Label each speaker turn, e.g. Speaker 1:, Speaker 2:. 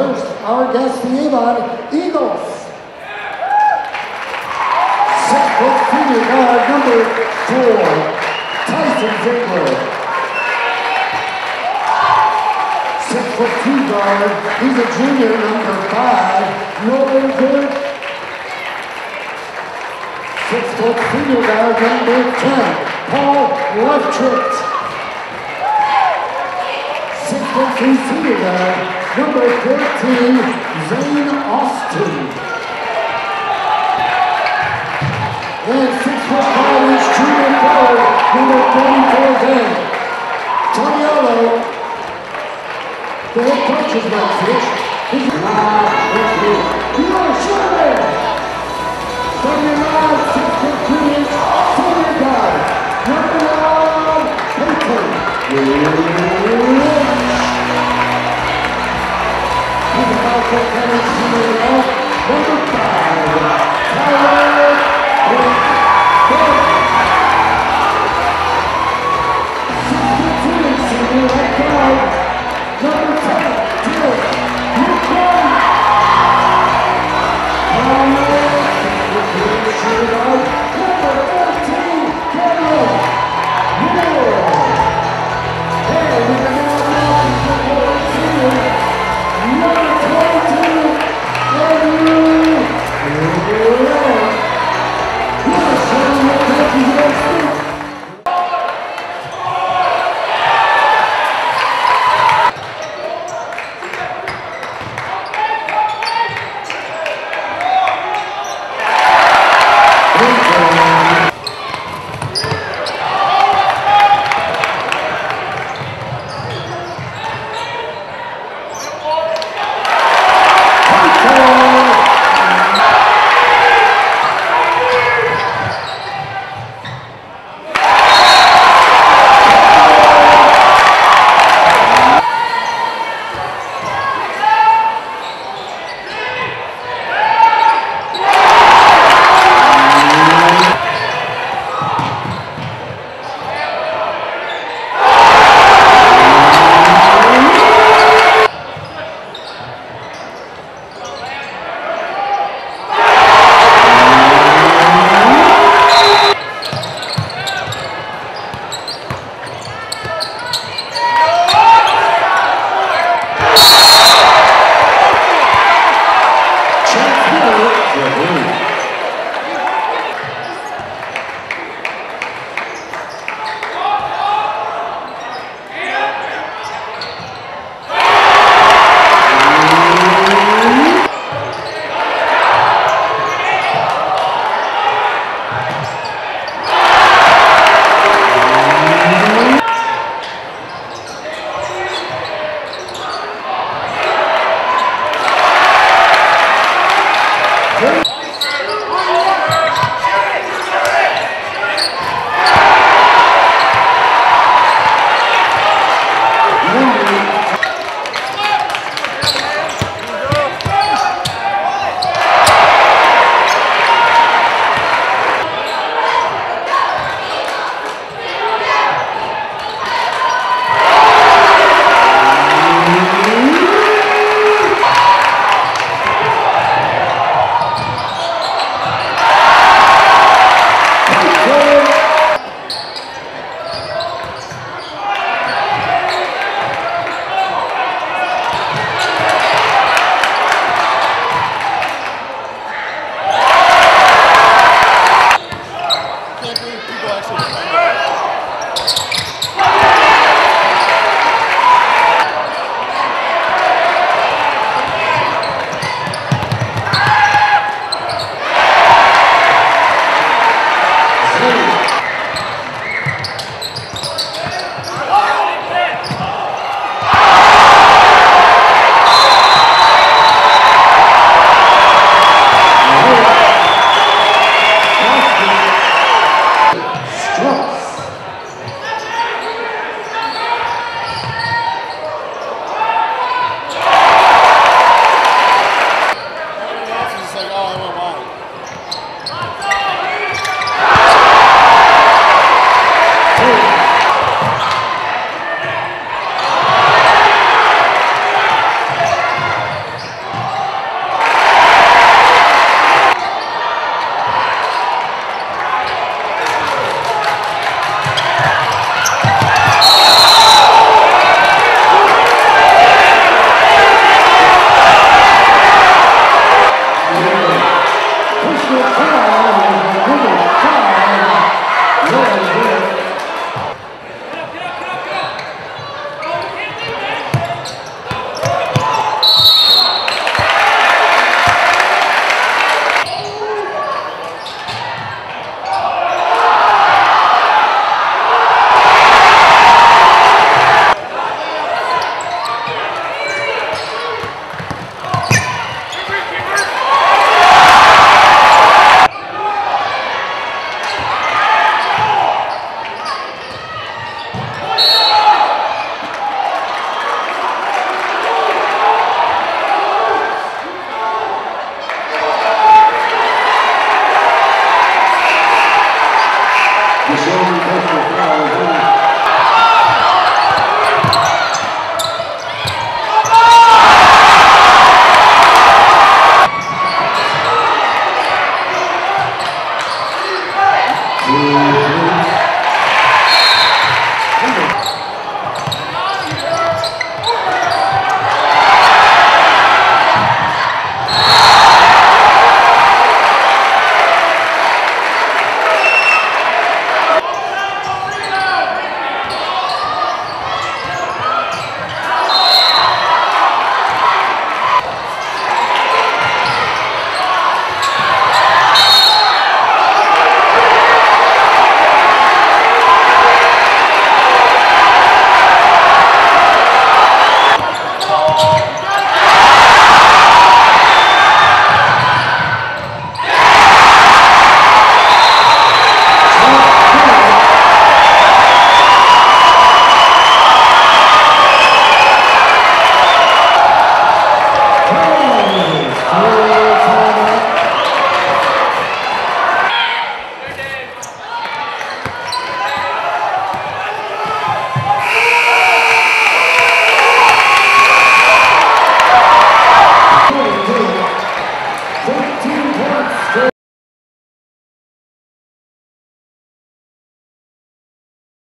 Speaker 1: first, our guest, the Avon Eagles. Six foot guard number four, Tyson Ziegler. Six foot two guard, he's a junior, number five, Nolan Good. Six foot senior guard number 10, Paul Leftritt. Three senior guard number 14, Zane Austin. And six foot five inch junior forward, number 34, Zane. Toniolo. The head coach is Fish.